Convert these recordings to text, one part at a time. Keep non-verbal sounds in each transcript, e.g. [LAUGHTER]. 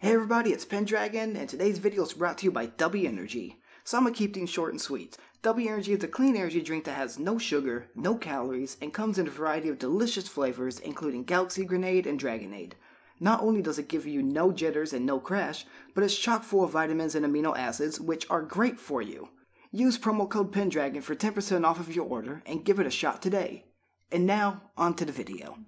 Hey everybody, it's Pendragon, and today's video is brought to you by Dubby Energy. So I'm gonna keep things short and sweet. Dubby Energy is a clean energy drink that has no sugar, no calories, and comes in a variety of delicious flavors, including Galaxy Grenade and Dragonade. Not only does it give you no jitters and no crash, but it's chock full of vitamins and amino acids, which are great for you. Use promo code Pendragon for 10% off of your order and give it a shot today. And now, on to the video.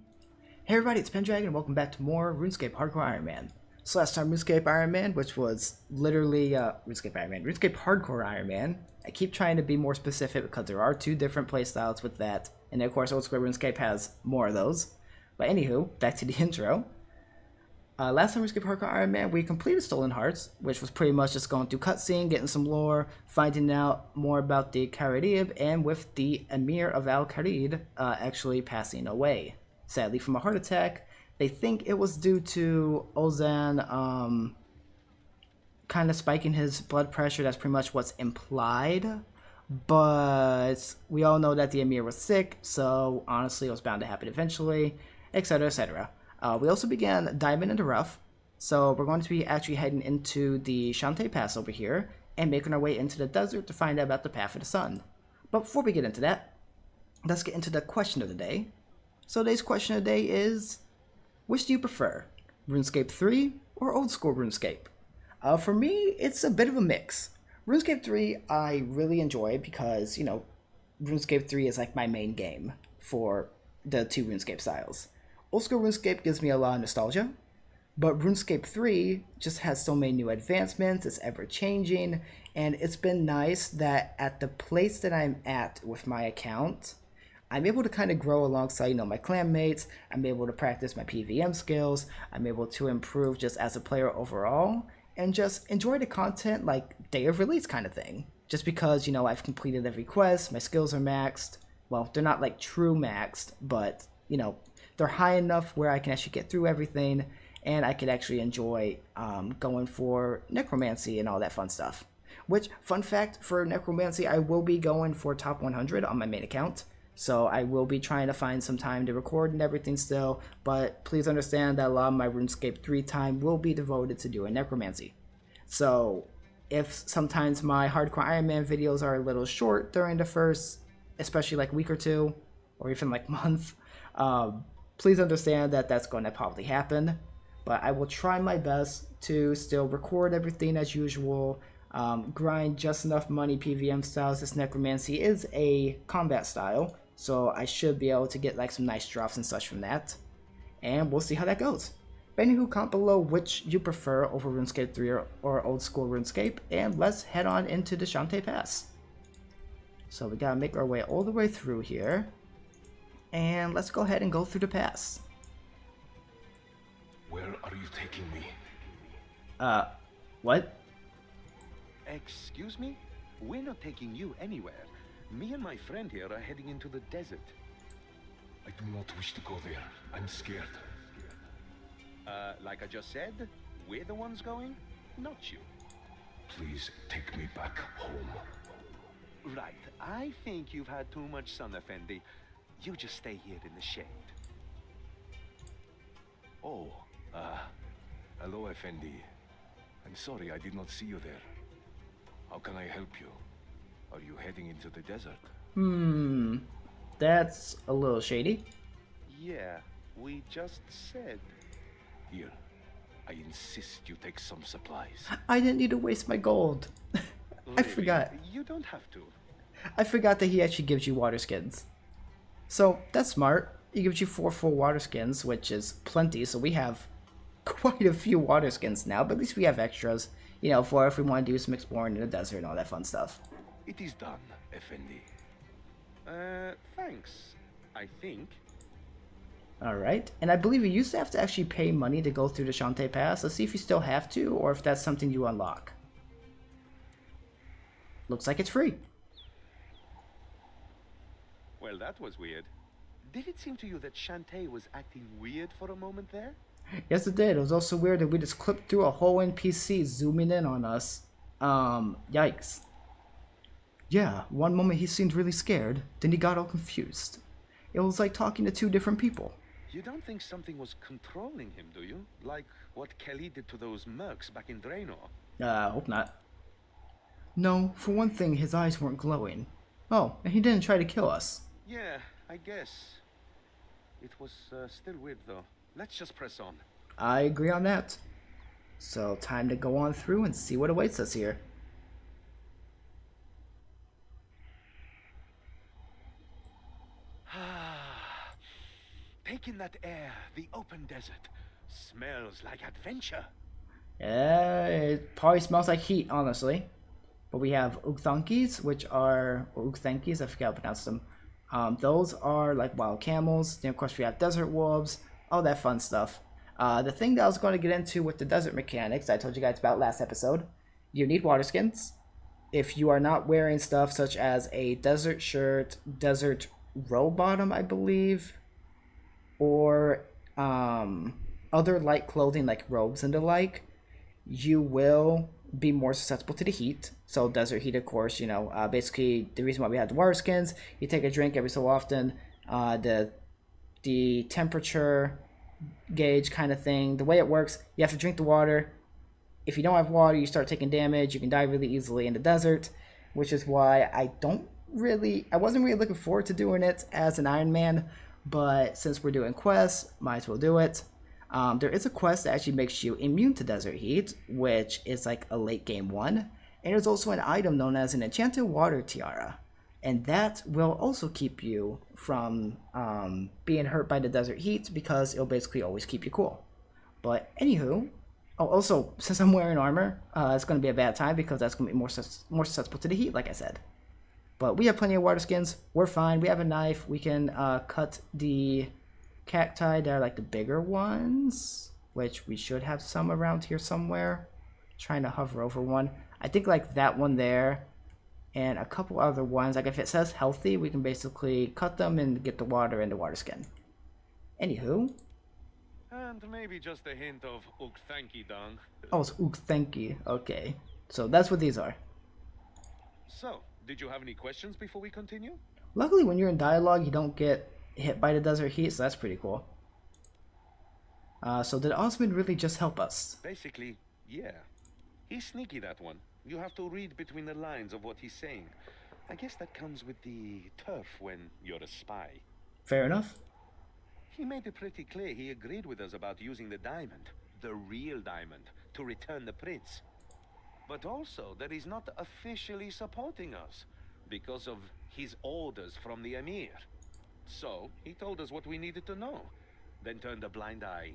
Hey everybody, it's Pendragon, and welcome back to more RuneScape Hardcore Iron Man. Last time RuneScape Iron Man, which was literally uh, RuneScape Iron Man, RuneScape Hardcore Iron Man. I keep trying to be more specific because there are two different playstyles with that, and of course Old School RuneScape has more of those. But anywho, back to the [LAUGHS] intro. Uh, last time RuneScape Hardcore Iron Man, we completed Stolen Hearts, which was pretty much just going through cutscene, getting some lore, finding out more about the Kharid-ib, and with the Emir of Al Kharid uh, actually passing away, sadly from a heart attack they think it was due to Ozan um, kind of spiking his blood pressure. That's pretty much what's implied. But we all know that the Emir was sick, so honestly, it was bound to happen eventually, etc., etc. Uh, we also began diving into Rough, so we're going to be actually heading into the Shantay Pass over here and making our way into the desert to find out about the Path of the Sun. But before we get into that, let's get into the question of the day. So today's question of the day is which do you prefer, RuneScape 3 or old school RuneScape? Uh, for me, it's a bit of a mix. RuneScape 3 I really enjoy because, you know, RuneScape 3 is like my main game for the two RuneScape styles. Old school RuneScape gives me a lot of nostalgia, but RuneScape 3 just has so many new advancements, it's ever changing, and it's been nice that at the place that I'm at with my account, I'm able to kind of grow alongside, you know, my clanmates. I'm able to practice my PVM skills. I'm able to improve just as a player overall and just enjoy the content like day of release kind of thing. Just because, you know, I've completed every quest, my skills are maxed. Well, they're not like true maxed, but, you know, they're high enough where I can actually get through everything and I could actually enjoy um, going for necromancy and all that fun stuff. Which, fun fact, for necromancy, I will be going for top 100 on my main account. So I will be trying to find some time to record and everything still, but please understand that a lot of my RuneScape 3 time will be devoted to doing necromancy. So if sometimes my hardcore Iron Man videos are a little short during the first, especially like week or two, or even like [LAUGHS] month, um, please understand that that's going to probably happen. But I will try my best to still record everything as usual, um, grind just enough money PVM styles. This necromancy is a combat style, so I should be able to get like some nice drops and such from that. And we'll see how that goes. But anywho, comment below which you prefer over RuneScape 3 or, or old school RuneScape. And let's head on into the Shantay Pass. So we gotta make our way all the way through here. And let's go ahead and go through the pass. Where are you taking me? Uh, what? Excuse me? We're not taking you anywhere. Me and my friend here are heading into the desert. I do not wish to go there. I'm scared. Uh, like I just said, we're the ones going, not you. Please take me back home. Right, I think you've had too much sun, Effendi. You just stay here in the shade. Oh, uh, hello, Effendi. I'm sorry I did not see you there. How can I help you? Are you heading into the desert? Hmm, that's a little shady. Yeah, we just said. Here, I insist you take some supplies. I didn't need to waste my gold. [LAUGHS] I forgot. You don't have to. I forgot that he actually gives you water skins. So that's smart. He gives you four full water skins, which is plenty. So we have [LAUGHS] quite a few water skins now, but at least we have extras, you know, for if we want to do some exploring in the desert and all that fun stuff. It is done, Effendi. Uh, thanks. I think. Alright, and I believe you used to have to actually pay money to go through the Shantay Pass. Let's see if you still have to, or if that's something you unlock. Looks like it's free. Well, that was weird. Did it seem to you that Shantay was acting weird for a moment there? Yes, it did. It was also weird that we just clipped through a whole NPC zooming in on us. Um, yikes. Yeah, one moment he seemed really scared, then he got all confused. It was like talking to two different people. You don't think something was controlling him, do you? Like what Kelly did to those mercs back in Draenor? Uh, I hope not. No, for one thing, his eyes weren't glowing. Oh, and he didn't try to kill us. Yeah, I guess. It was uh, still weird, though. Let's just press on. I agree on that. So, time to go on through and see what awaits us here. [SIGHS] Taking that air, the open desert, smells like adventure. Yeah, it probably smells like heat, honestly. But we have Ugthankis, which are Ugthankis, I forget how to pronounce them. Um, those are like wild camels. Then of course we have desert wolves, all that fun stuff. Uh, the thing that I was going to get into with the desert mechanics, I told you guys about last episode. You need water skins. If you are not wearing stuff such as a desert shirt, desert robe bottom, I believe, or um, other light clothing like robes and the like, you will be more susceptible to the heat. So desert heat, of course, you know, uh, basically the reason why we have the water skins, you take a drink every so often, uh, the the temperature gauge kind of thing. The way it works, you have to drink the water. If you don't have water, you start taking damage. You can die really easily in the desert, which is why I don't really, I wasn't really looking forward to doing it as an Iron Man, but since we're doing quests, might as well do it. Um, there is a quest that actually makes you immune to desert heat, which is like a late game one. And there's also an item known as an enchanted water tiara. And that will also keep you from um, being hurt by the desert heat because it'll basically always keep you cool. But anywho, oh, also [LAUGHS] since I'm wearing armor, uh, it's going to be a bad time because that's going to be more sus- more susceptible to the heat, like I said. But we have plenty of water skins. We're fine. We have a knife. We can uh, cut the cacti. They're like the bigger ones, which we should have some around here somewhere. Trying to hover over one. I think like that one there and a couple other ones. Like if it says healthy, we can basically cut them and get the water in the water skin. Anywho. And maybe just a hint of Ugthanki dung. Oh, it's Ugthanki. Okay. So that's what these are. So, did you have any questions before we continue? Luckily, when you're in dialogue, you don't get hit by the desert heat, so that's pretty cool. Uh, so did Osman really just help us? Basically, yeah. He's sneaky, that one. You have to read between the lines of what he's saying. I guess that comes with the turf when you're a spy. Fair enough. He made it pretty clear he agreed with us about using the diamond, the real diamond, to return the prince. But also that he's not officially supporting us because of his orders from the Emir. So, he told us what we needed to know, then turned a blind eye,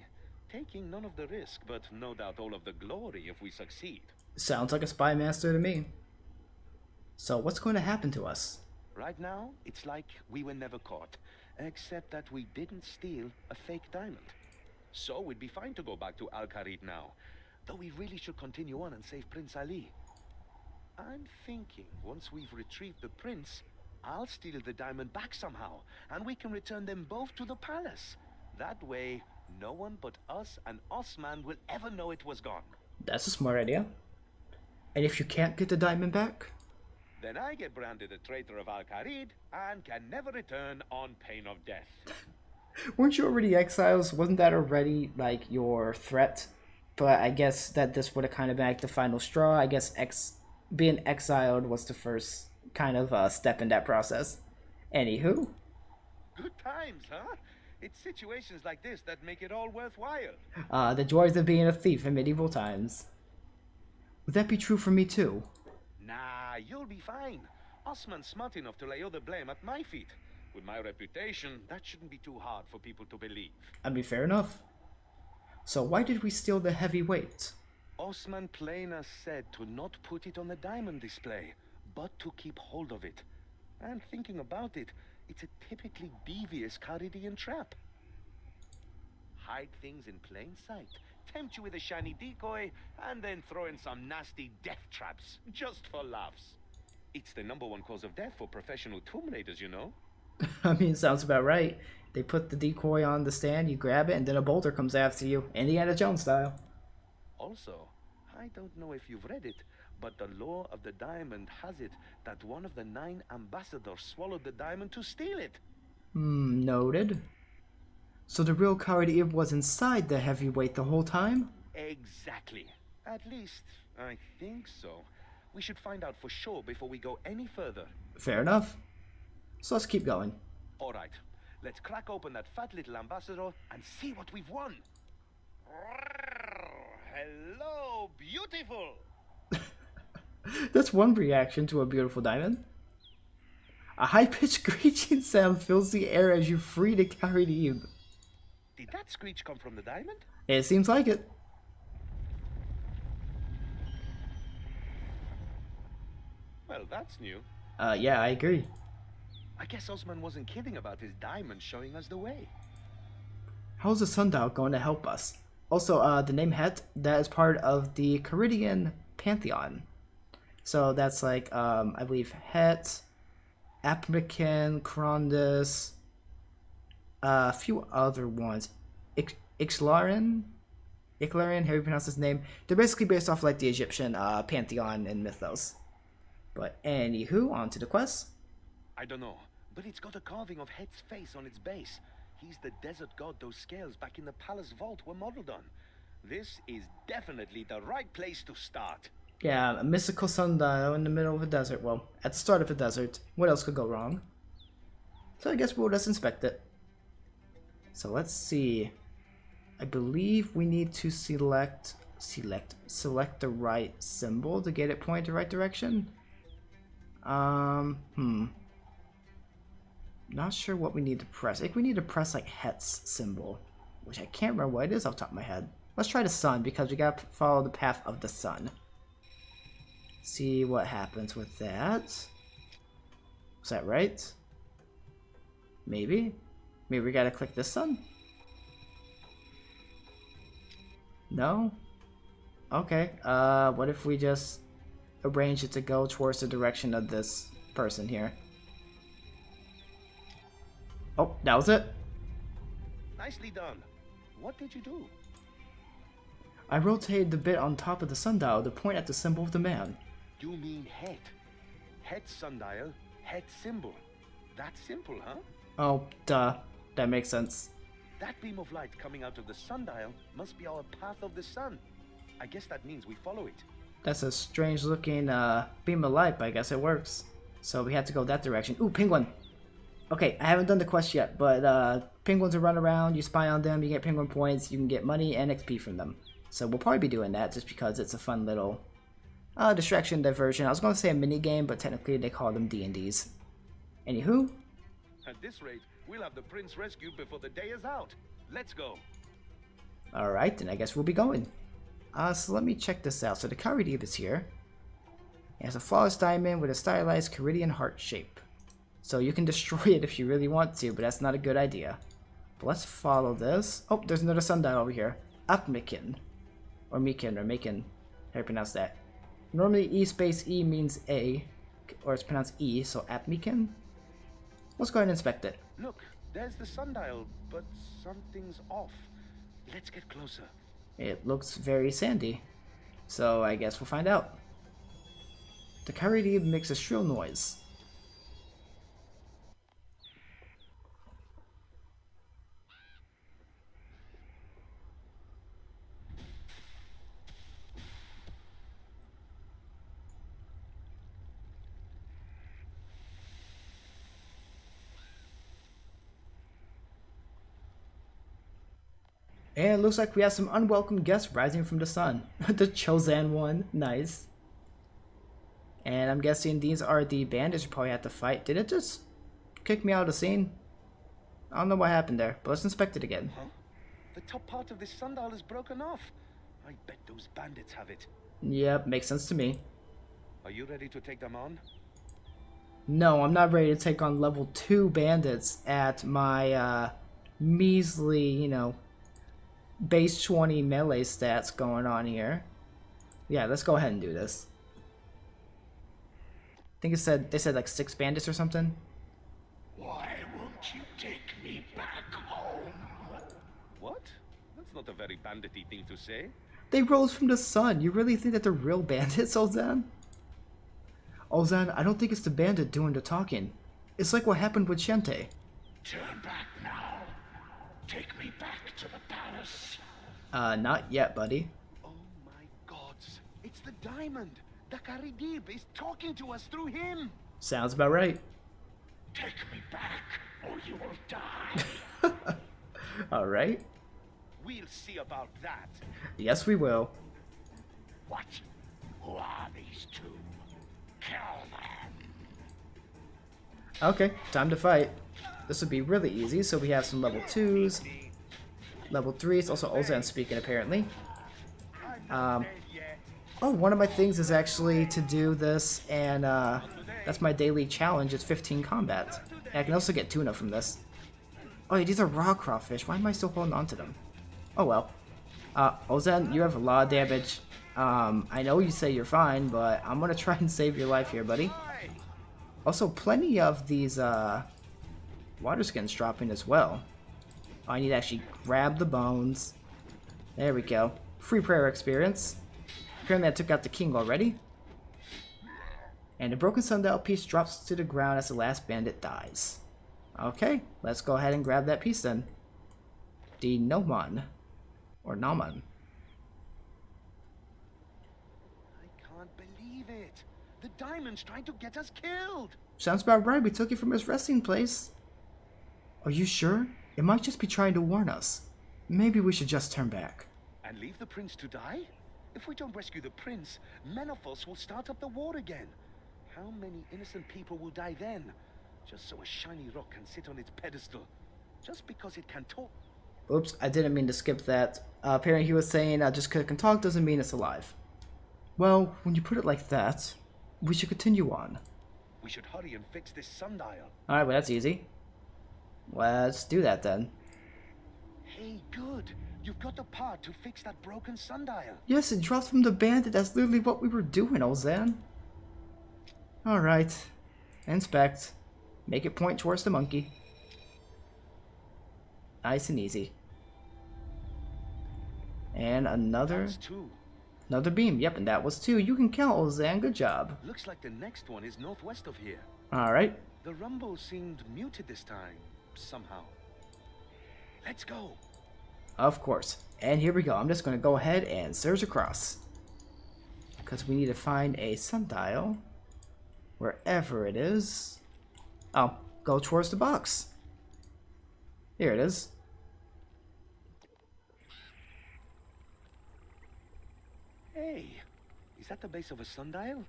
taking none of the risk, but no doubt all of the glory if we succeed. Sounds like a spy master to me. So what's going to happen to us? Right now, it's like we were never caught, except that we didn't steal a fake diamond. So we'd be fine to go back to Al Kharid now, though we really should continue on and save Prince Ali. I'm thinking once we've retrieved the prince, I'll steal the diamond back somehow, and we can return them both to the palace. That way, no one but us and Osman will ever know it was gone. That's a smart idea. And if you can't get the diamond back? Then I get branded a traitor of Al Kharid and can never return on pain of death. [LAUGHS] Weren't you already exiles? Wasn't that already like your threat? But I guess that this would have kind of been like the final straw. I guess ex being exiled was the first kind of uh, step in that process. Anywho. Good times, huh? It's situations like this that make it all worthwhile. Uh, the joys of being a thief in medieval times. Would that be true for me too? Nah, you'll be fine. Osman's smart enough to lay all the blame at my feet. With my reputation, that shouldn't be too hard for people to believe. I mean, fair enough. So why did we steal the heavy weight? Osman Plainer said to not put it on the diamond display, but to keep hold of it. And thinking about it, it's a typically devious Kharidian trap. Hide things in plain sight, tempt you with a shiny decoy, and then throw in some nasty death traps, just for laughs. It's the number one cause of death for professional tomb raiders, you know? [LAUGHS] I mean, sounds about right. They put the decoy on the stand, you grab it, and then a boulder comes after you, Indiana Jones style. Also, I don't know if you've read it, but the law of the diamond has it that one of the nine ambassadors swallowed the diamond to steal it. Hmm, noted. So the real Kharid was inside the heavyweight the whole time? Exactly. At least, I think so. We should find out for sure before we go any further. Fair enough. So let's keep going. All right, let's crack open that fat little ambassador and see what we've won. Hello, beautiful. [LAUGHS] That's one reaction to a beautiful diamond. A high-pitched [LAUGHS] screeching sound fills the air as you free the Kharid. Did that screech come from the diamond? It seems like it. Well, that's new. Uh, yeah, I agree. I guess Osman wasn't kidding about his diamond showing us the way. How's the sundial going to help us? Also, uh, the name Het, that is part of the Kharidian pantheon. So that's like, um, I believe, Het, Apmeken, Crondis, uh, a few other ones. Icthlarin? Icthlarin, how you pronounce his name? They're basically based off like the Egyptian uh, pantheon and mythos. But anywho, on to the quest. I don't know, but it's got a carving of Het's face on its base. He's the desert god those scales back in the palace vault were modeled on. This is definitely the right place to start. Yeah, a mystical sundial in the middle of a desert. Well, at the start of a desert. What else could go wrong? So I guess we'll just inspect it. So let's see. I believe we need to select, select, select the right symbol to get it pointed the right direction. Um, hmm. Not sure what we need to press. I think we need to press like Het's symbol, which I can't remember what it is off top of my head. Let's try the sun because we gotta follow the path of the sun. See what happens with that. Is that right? Maybe? Maybe we gotta click this sun? No? Okay, uh, what if we just arrange it to go towards the direction of this person here? Oh, that was it. Nicely done. What did you do? I rotated the bit on top of the sundial to point at the symbol of the man. You mean Het. Het sundial, Het symbol. That simple, huh? Oh, duh. That makes sense. That beam of light coming out of the sundial must be our path of the sun. I guess that means we follow it. That's a strange looking uh, beam of light, but I guess it works. So we have to go that direction. Ooh, penguin! Okay, I haven't done the quest yet, but uh, penguins will run around, you spy on them, you get penguin points, you can get money and XP from them. So we'll probably be doing that just because it's a fun little uh, distraction diversion. I was going to say a mini game, but technically they call them D&Ds. Anywho, At this rate, we'll have the prince rescued before the day is out. Let's go. Alright, then I guess we'll be going. Uh, so let me check this out. So the Kharid is here. It has a flawless diamond with a stylized Kharidian heart shape. So you can [LAUGHS] destroy it if you really want to, but that's not a good idea. But let's follow this. Oh, there's another sundial over here. Apmikin. Or Mikin, or Makin. How do you pronounce that? Normally E space E means A, or it's pronounced E, so Apmikin? Let's go ahead and inspect it. Look, there's the sundial, but something's off. Let's get closer. It looks very sandy. So I guess we'll find out. The Kharid makes a shrill noise. And it looks like we have some unwelcome guests rising from the sun. [LAUGHS] the Chozan one, nice. And I'm guessing these are the bandits you probably have to fight. Did it just kick me out of the scene? I don't know what happened there, but let's inspect it again. Huh? The top part of this sundial is broken off. I bet those bandits have it. Yep, makes sense to me. Are you ready to take them on? No, I'm not ready to take on level 2 bandits at my uh, measly, you know, base 20 melee stats going on here. Yeah, let's go ahead and do this. I think it said they said like six bandits or something. Why won't you take me back home? What? That's not a very bandity thing to say. They rose from the sun. You really think that they're real bandits, [LAUGHS] Ozan? Ozan, I don't think it's the bandit doing the talking. It's like what happened with Shantay. Turn back now. Take me back to the palace. Uh, not yet, buddy. Oh my gods. It's the diamond. The Kharid-ib is talking to us through him. Sounds about right. Take me back, or you will die. [LAUGHS] Alright. we'll see about that. Yes, we will. What? Who are these two? Kill them. Okay, time to fight. This would be really easy, so we have some level 2s, level 3s, also Ozan speaking apparently. Um, oh, one of my things is actually to do this, and uh, that's my daily challenge, it's 15 combat. And I can also get tuna from this. Oh, these are raw crawfish, why am I still holding on to them? Oh well. Uh, Ozan, you have a lot of damage. Um, I know you say you're fine, but I'm gonna try and save your life here, buddy. Also, plenty of these uh, water skins dropping as well. Oh, I need to actually grab the bones. There we go. Free prayer experience. Apparently I took out the king already. And a broken sundial piece drops to the ground as the last bandit dies. Okay, let's go ahead and grab that piece then. The Nomon. Or Naman. I can't believe it. The diamond's trying to get us killed. Sounds about right, we took it from his resting place. Are you sure? It might just be trying to warn us. Maybe we should just turn back. And leave the prince to die? If we don't rescue the prince, Menaphos will start up the war again. How many innocent people will die then? Just so a shiny rock can sit on its pedestal. Just because it can talk. Oops, I didn't mean to skip that. Uh, apparently he was saying uh, just because it can talk doesn't mean it's alive. Well, when you put it like that, we should continue on. We should hurry and fix this sundial. Alright, well that's easy. Let's do that then. Hey, good. You've got the part to fix that broken sundial. Yes, it dropped from the bandit. That's literally what we were doing, Ozan. Alright. Inspect. Make it point towards the monkey. Nice and easy. And another another beam. Yep, and that was two. You can count, Ozan. Good job. Looks like the next one is northwest of here. Alright. The rumble seemed muted this time, somehow. Let's go. Of course. And here we go. I'm just going to go ahead and surge across. Because we need to find a sundial. Wherever it is. Oh, go towards the box. Here it is. Hey, is that the base of a sundial?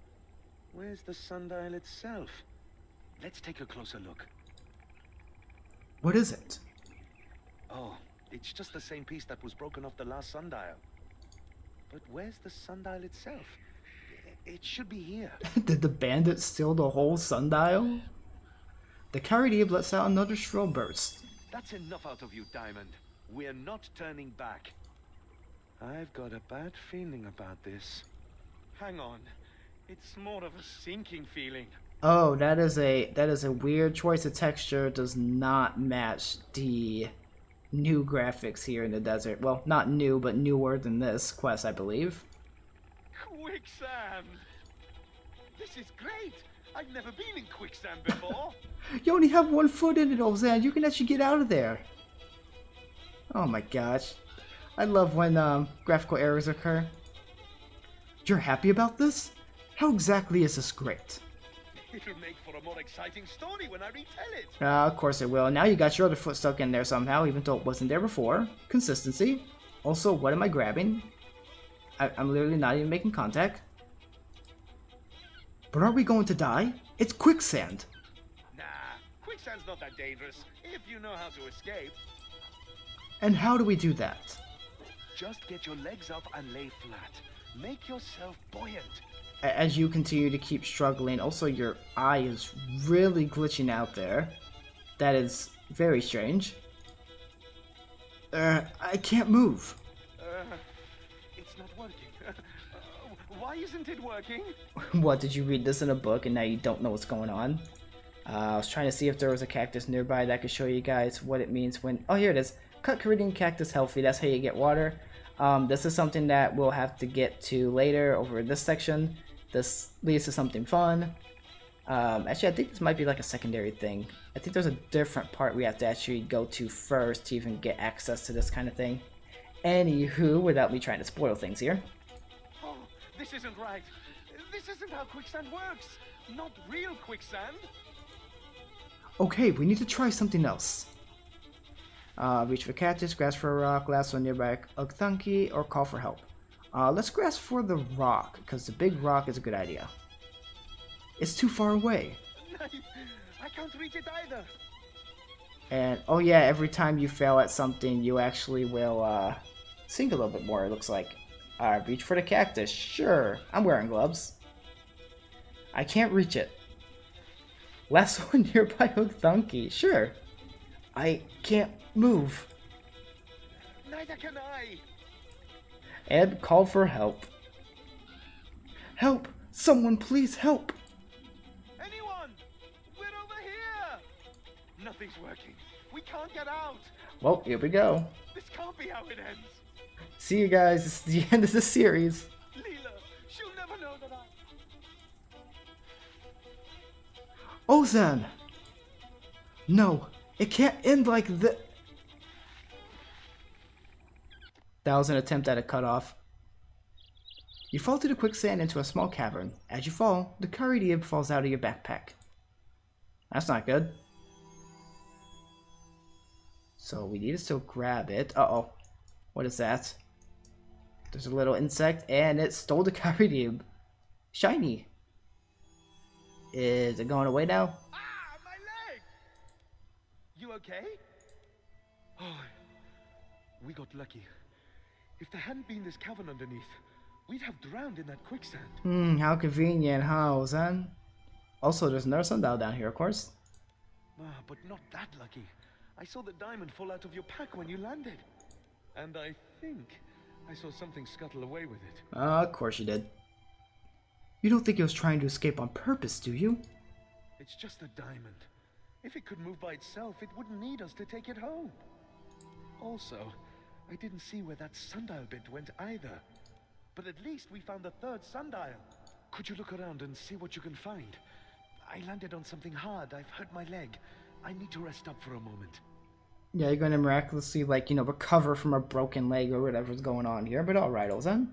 Where's the sundial itself? Let's take a closer look. What is it? Oh, it's just the same piece that was broken off the last sundial. But where's the sundial itself? It should be here. [LAUGHS] Did the bandit steal the whole sundial? The Kharid-ib lets out another shrill burst. That's enough out of you, Diamond. We're not turning back. I've got a bad feeling about this. Hang on. It's more of a sinking feeling. Oh, that is a that is a weird choice of texture. Does not match the new graphics here in the desert. Well, not new, but newer than this quest, I believe. Quicksand! This is great! I've never been in quicksand before. [LAUGHS] You only have one foot in it, Ozan. You can actually get out of there. Oh my gosh. I love when um, graphical errors occur. You're happy about this? How exactly is this great? It'll make for a more exciting story when I retell it. Uh, of course it will. Now you got your other foot stuck in there somehow, even though it wasn't there before. Consistency. Also, what am I grabbing? I I'm literally not even making contact. But are we going to die? It's quicksand. Nah, quicksand's not that dangerous if you know how to escape. And how do we do that? Just get your legs up and lay flat. Make yourself buoyant. As you continue to keep struggling, also your eye is really glitching out there. That is very strange. Uh, I can't move. Uh, it's not working. [LAUGHS] Uh, why isn't it working? [LAUGHS] what, did you read this in a book and now you don't know what's going on? Uh, I was trying to see if there was a cactus nearby that could show you guys what it means when... Oh, here it is. Cut Kharidian cactus healthy. That's how you get water. Um, this is something that we'll have to get to later over this section. This leads to something fun. Um, actually, I think this might be like a secondary thing. I think there's a different part we have to actually go to first to even get access to this kind of thing. Anywho, without me trying to spoil things here. Oh, this isn't right. This isn't how quicksand works. Not real quicksand. Okay, we need to try something else. Uh, reach for cactus, grasp for a rock, last one nearby Ugthanki, or call for help. Uh, let's grasp for the rock, because the big rock is a good idea. It's too far away. [LAUGHS] I can't reach it either. And, oh yeah, every time you fail at something, you actually will, uh, sink a little bit more, it looks like. Uh, reach for the cactus, sure. I'm wearing gloves. I can't reach it. Last [LAUGHS] one nearby Ugthanki, sure. I can't move. Neither can I. Ed called for help. Help! Someone please help! Anyone? We're over here. Nothing's working. We can't get out. Well, here we go. This can't be how it ends. See you guys. This is the [LAUGHS] end of the series. Leela, she'll never know that I. Ozan! No, it can't end like that. That was an attempt at a cutoff. You fall through the quicksand into a small cavern. As you fall, the Caridium falls out of your backpack. That's not good. So we need to still grab it. Uh-oh. What is that? There's a little insect, and it stole the [LAUGHS] Caridium. Shiny. Is it going away now? Ah, my leg! You okay? Oh, we got lucky. If there hadn't been this cavern underneath, we'd have drowned in that quicksand. Hmm, how convenient, huh, Ozan? Also, there's another sundial down here, of course. Ah, but not that lucky. I saw the diamond fall out of your pack when you landed. And I think I saw something scuttle away with it. Uh, of course you did. You don't think it was trying to escape on purpose, do you? It's just a diamond. If it could move by itself, it wouldn't need us to take it home. Also, I didn't see where that sundial bit went either. But at least we found the third sundial. Could you look around and see what you can find? I landed on something hard. I've hurt my leg. I need to rest up for a moment. Yeah, you're gonna miraculously, like, you know, recover from a broken leg or whatever's going on here, but alright, Ozan.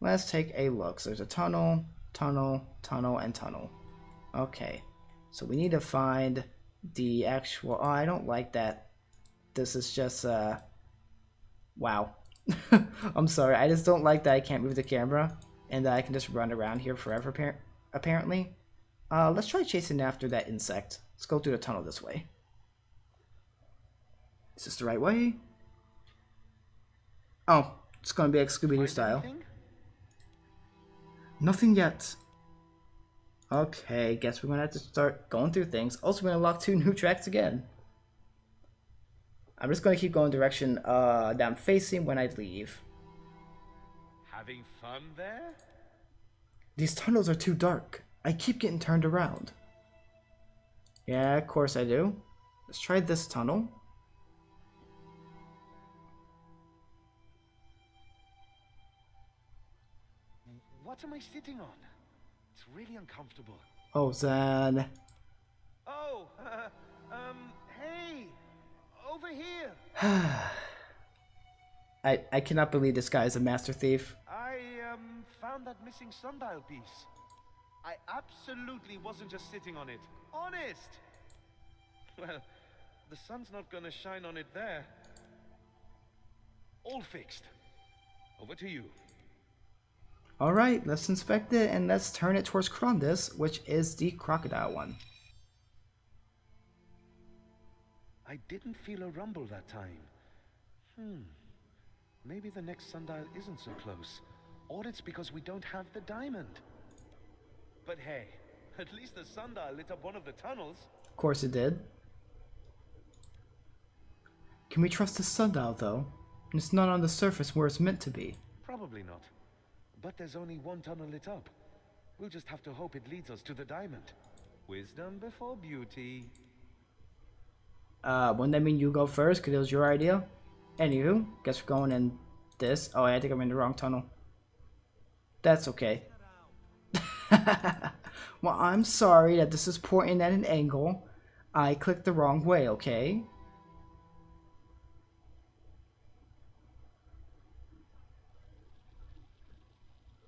Let's take a look. So there's a tunnel, tunnel, tunnel, and tunnel. Okay. So we need to find the actual... Oh, I don't like that. This is just, uh... Wow. [LAUGHS] I'm sorry. I just don't like that I can't move the camera and that I can just run around here forever, apparently. Uh, let's try chasing after that insect. Let's go through the tunnel this way. Is this the right way? Oh, it's gonna be like Scooby-Doo style. Anything? Nothing yet. Okay, guess we're gonna have to start going through things. Also, we're gonna lock two [LAUGHS] new tracks again. I'm just gonna keep going direction uh, that I'm facing when I leave. Having fun there? These tunnels are too dark. I keep getting turned around. Yeah, of course I do. Let's try this tunnel. What am I sitting on? It's really uncomfortable. Oh, Zan. Oh, uh, [LAUGHS] um, hey, over here. [SIGHS] I, I cannot believe this guy is a master thief. I, um, found that missing sundial piece. I absolutely wasn't just sitting on it. Honest! Well, the sun's not gonna shine on it there. All fixed. Over to you. Alright, let's inspect it and let's turn it towards Crondis, which is the crocodile one. I didn't feel a rumble that time. Hmm. Maybe the next sundial isn't so close. Or it's because we don't have the diamond. But hey, [LAUGHS] at least the sundial lit up one of the tunnels. Of course it did. Can we trust the sundial though? It's not on the surface where it's meant to be. Probably not. But there's only one tunnel lit up. We'll just have to hope it leads us to the diamond. Wisdom before beauty. Uh, wouldn't that mean you go first? Cause it was your idea? Anywho, guess we're going in this. Oh, I think I'm in the wrong tunnel. That's okay. [LAUGHS] Well, I'm sorry that this is pointing at an angle. I clicked the wrong way, okay?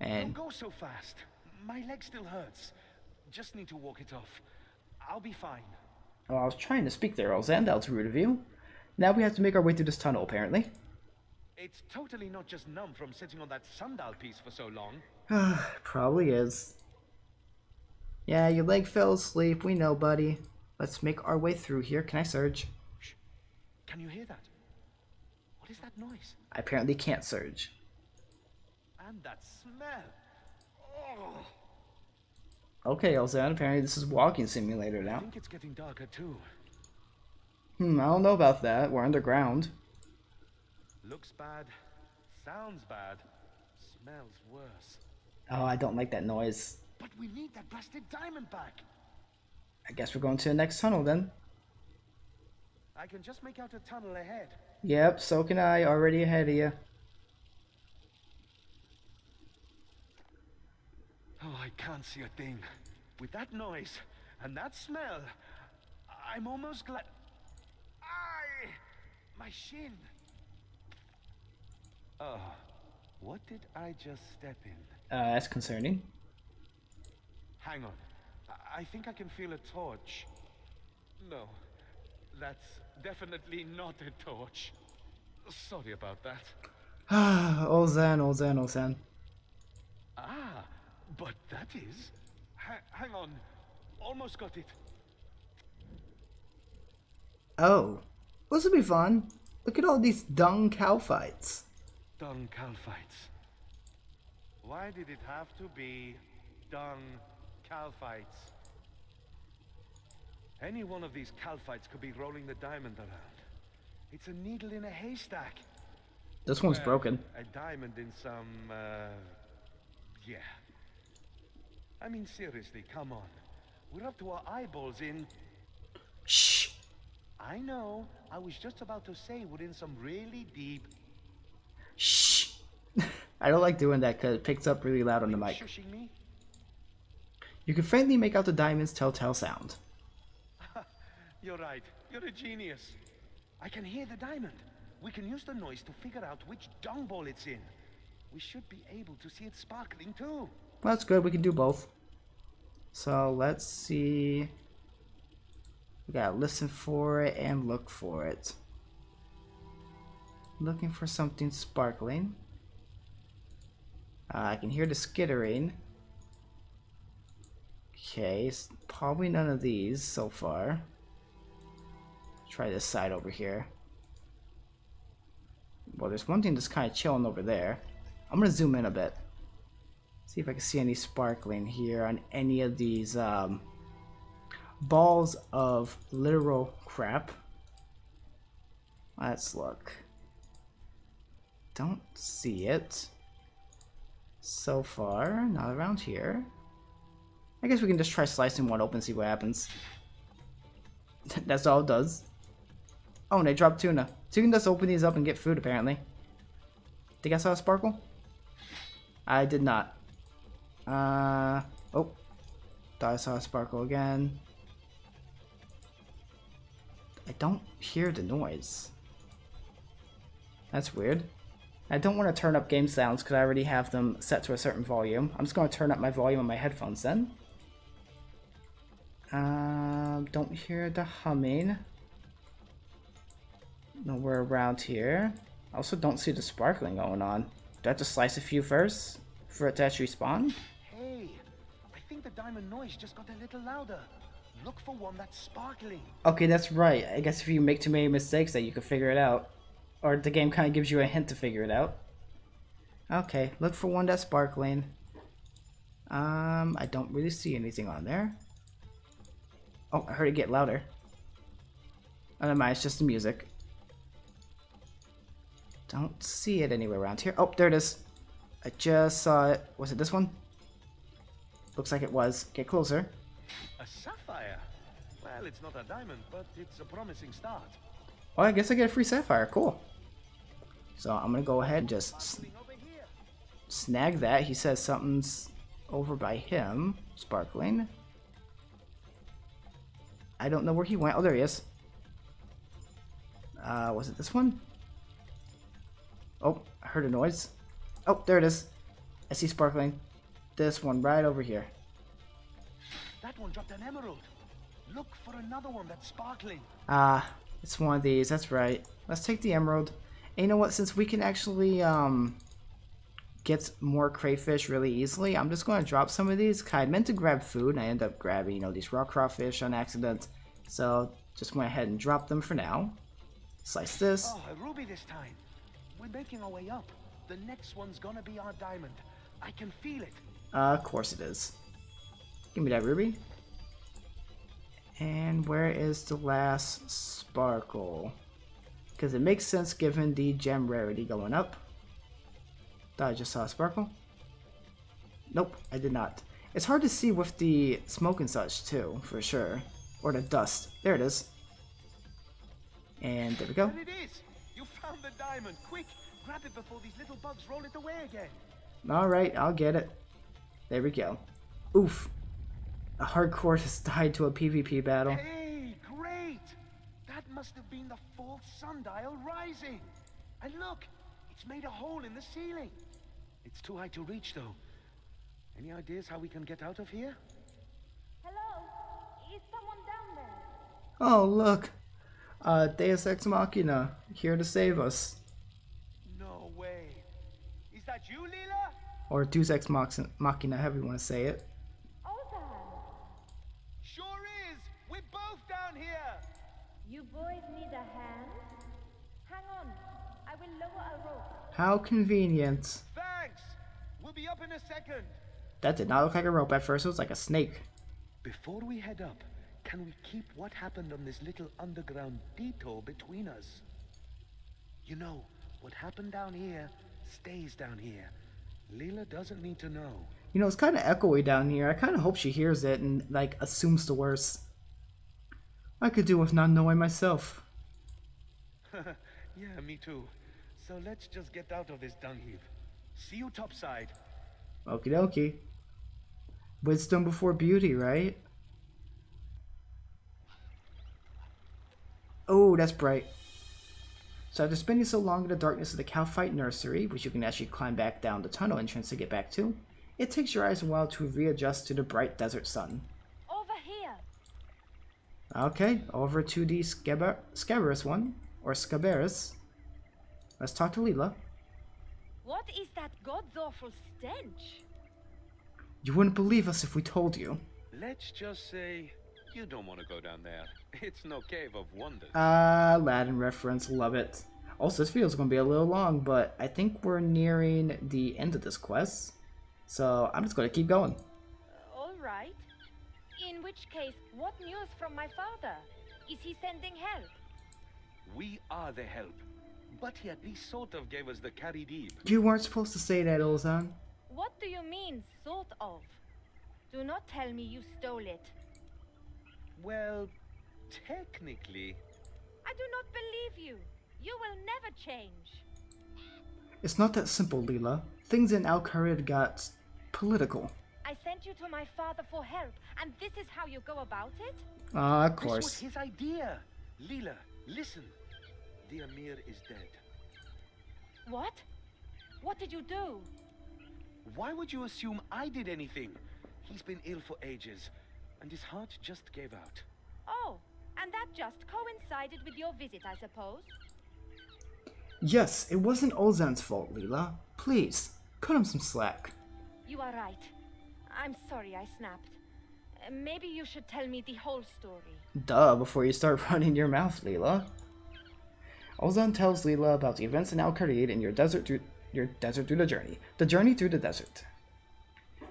And Don't go so fast. My leg still hurts. Just need to walk it off. I'll be fine. Oh, I was trying to speak there, Elzan. That was rude of you. Now we have to make our way through this tunnel, apparently. It's totally not just numb from sitting on that sundial piece for so long. [SIGHS] Probably is. Yeah, your leg fell asleep. We know, buddy. Let's make our way through here. Can I surge? Shh. Can you hear that? What is that noise? I apparently can't surge. And that smell. Oh, Okay, Elzan. Apparently this is walking simulator now. I think it's getting darker too. Hmm, I don't know about that. We're underground. Looks bad. Sounds bad. Smells worse. Oh, I don't like that noise. But we need that blasted diamond back. I guess we're going to the next tunnel then. I can just make out a tunnel ahead. Yep, so can I. Already ahead of you. Oh, I can't see a thing. With that noise and that smell, I'm almost glad. Aye! My shin. Oh, what did I just step in? Uh, that's concerning. Hang on. I- I think I can feel a torch. No, that's definitely not a torch. Sorry about that. [SIGHS] Ah, Ozan, Ozan, Ozan. Ah, but that is. Ha- hang on. Almost got it. Oh, this will be fun. Look at all these dung cow fights. Dung cow fights. Why did it have to be dung cow fights? Any one of these cow fights could be rolling the diamond around. It's a needle in a haystack. This one's Well, broken. A diamond in some, uh... Yeah. I mean, seriously, come on. We're up to our eyeballs in... Shh. I know, I was just about to say we're in some really deep... Shh. [LAUGHS] I don't like doing that because it picks up really loud on the mic. Shushing me? You can faintly make out the diamond's telltale sound. [LAUGHS] You're right. You're a genius. I can hear the diamond. We can use the noise to figure out which dung ball it's in. We should be able to see it sparkling too. That's good. We can do both. So let's see. We gotta listen for it and look for it. Looking for something sparkling. Uh, I can hear the skittering. Okay, probably none of these so far. Try this side over here. Well, there's one thing that's kind of chilling over there. I'm gonna zoom in a bit. See if I can see any sparkling here on any of these um, balls of literal crap. Let's look. Don't see it. So far, not around here. I guess we can just try slicing one open see what happens. [LAUGHS] That's all it does. Oh, and they dropped tuna. So you can just open these up and get food, apparently. Think I saw a sparkle? I did not. Uh, oh. I saw a sparkle again. I don't hear the noise. That's weird. I don't want to turn up game sounds because I already have them set to a certain volume. I'm just going to turn up my volume on my headphones then. Um, don't hear the humming. Nowhere around here. I also don't see the sparkling going on. Do I have to slice a few first for it to actually spawn? Hey, I think the diamond noise just got a little louder. Look for one that's sparkling. Okay, that's right. I guess if you make too many mistakes that you can figure it out. Or the game kind of gives you a hint to figure it out. Okay, look for one that's sparkling. Um, I don't really see anything on there. Oh, I heard it get louder. Oh, never mind, it's just the music. Don't see it anywhere around here. Oh, there it is. I just saw it. Was it this one? Looks like it was. Get closer. A sapphire. Well, it's not a diamond, but it's a promising start. Oh, I guess I get a free sapphire. Cool. So I'm gonna go ahead and just s- Sparkling over here. snag that. He says something's over by him, sparkling. I don't know where he went. Oh, there he is. Uh, was it this one? Oh, I heard a noise. Oh, there it is. I see sparkling. This one right over here. That one dropped an emerald. Look for another one that's sparkling. Ah, it's one of these. That's right. Let's take the emerald. And you know what? Since we can actually um, get more crayfish really easily, I'm just going to drop some of these. I meant to grab food, and I end up grabbing, you know, these raw crawfish on accident. So just went ahead and dropped them for now. Slice this. Oh, a ruby this time. We're making our way up. The next one's gonna be our diamond. I can feel it. Uh, of course it is. Give me that ruby. And where is the last sparkle? Because it makes sense given the gem rarity going up. Thought I just saw a sparkle. Nope, I did not. It's hard to see with the smoke and such too, for sure. Or the dust. There it is. And there we go. It is! You found the diamond! Quick! Grab it before these little bugs roll it away again. Alright, I'll get it. There we go. Oof. A hardcore has died to a PvP battle. Hey, great! That must have been the fourth sundial rising. And look, it's made a hole in the ceiling. It's too high to reach, though. Any ideas how we can get out of here? Hello? Is someone down there? Oh, look. Uh, Deus Ex Machina, here to save us. No way. Is that you, Leela? Or Deus Ex Machina, however you want to say it. Ozan! Sure is! We're both down here! You boys need a hand? Hang on. I will lower a rope. How convenient. Thanks! We'll be up in a second. That did not look like a rope at first, it was like a snake. Before we head up, can we keep what happened on this little underground detour between us? You know, what happened down here stays down here. Leela doesn't need to know. You know, it's kind of echoey down here. I kind of hope she hears it and, like, assumes the worst. I could do with not knowing myself. [LAUGHS] yeah, me too. So let's just get out of this dung heap. See you topside. Okie dokie. Wisdom before beauty, right? Oh, that's bright. So after spending so long in the darkness of the Kalphite Nursery, which you can actually climb back down the tunnel entrance to get back to, it takes your eyes a while to readjust to the bright desert sun. Over here! Okay, over to the Scabar Scabaras one, or Scabaras. Let's talk to Leela. What is that god's awful stench? You wouldn't believe us if we told you. Let's just say you don't want to go down there. It's no cave of wonders. Ah, Aladdin reference, love it. Also, this video is going to be a little long, but I think we're nearing the end of this quest. So I'm just going to keep going. Uh, all right. In which case, what news from my father? Is he sending help? we are the help. But he at least sort of gave us the Kharid-ib. You weren't supposed to say that, Ozan. What do you mean, sort of? Do not tell me you stole it. Well, technically. I do not believe you. You will never change. It's not that simple, Leela. Things in Al Kharid got political. I sent you to my father for help, and this is how you go about it? Ah, of This was course. his idea. Leela, listen. The Amir is dead. What? What did you do? Why would you assume I did anything? He's been ill for ages, and his heart just gave out. Oh, and that just coincided with your visit, I suppose? Yes, it wasn't Ozan's fault, Leela. Please, cut him some slack. You are right. I'm sorry I snapped. Maybe you should tell me the whole story. Duh, before you start [LAUGHS] running your mouth, Leela. Ozan tells Leela about the events in Al Kharid and your desert through your desert through the journey. The journey through the desert.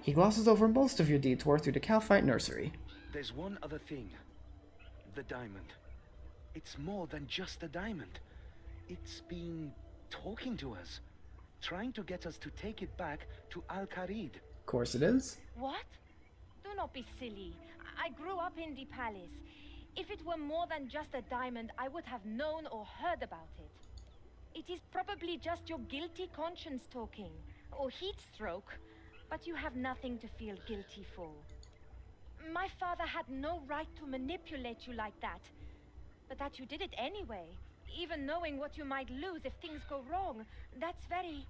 He glosses over most of your detour through the Kalphite Nursery. There's one other thing. The diamond. It's more than just a diamond. It's been talking to us. Trying to get us to take it back to Al Kharid. Of course it is. What? Do not be silly. I I grew up in the palace. If it were more than just a diamond, I would have known or heard about it. It is probably just your guilty conscience talking, or heat stroke, but you have nothing to feel guilty for. My father had no right to manipulate you like that. But that you did it anyway, even knowing what you might lose if things go wrong, that's very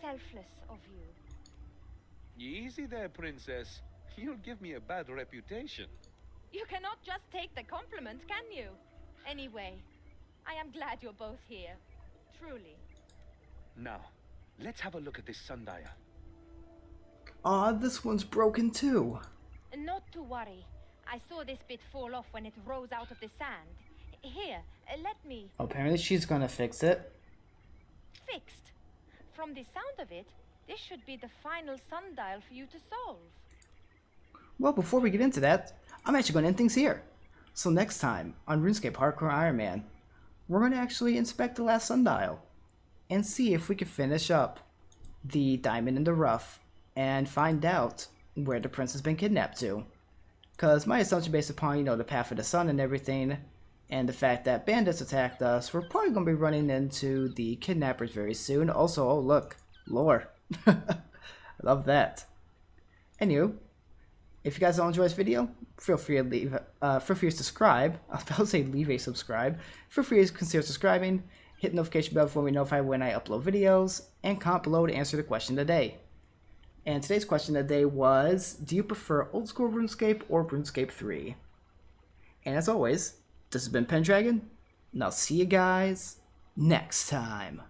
selfless of you. Easy there, princess. You'll give me a bad reputation. You cannot just take the compliment, can you? Anyway, I am glad you're both here. Truly. Now, let's have a look at this sundial. Aw, this one's broken too. Not to worry. I saw this bit fall off when it rose out of the sand. Here, let me... Apparently she's gonna fix it. Fixed. From the sound of it, this should be the final sundial for you to solve. Well, before we get into that, I'm actually going to end things here. So next time on RuneScape Hardcore Iron Man, we're going to actually inspect the last sundial and see if we can finish up the diamond in the rough and find out where the prince has been kidnapped to. Because my assumption based upon, you know, the path of the sun and everything, and the fact that bandits attacked us, we're probably going to be running into the kidnappers very soon. Also, oh look, lore. [LAUGHS] Love that. Anywho, if you guys all enjoy this video, feel free to leave, uh, feel free to subscribe. [LAUGHS] I was about to say leave a subscribe. Feel free to consider subscribing, hit the notification bell for me notified when I upload videos, and comment below to answer the question of the day. And today's question of the day was, do you prefer old school RuneScape or RuneScape 3? And as always, this has been Pendragon, and I'll see you guys next time.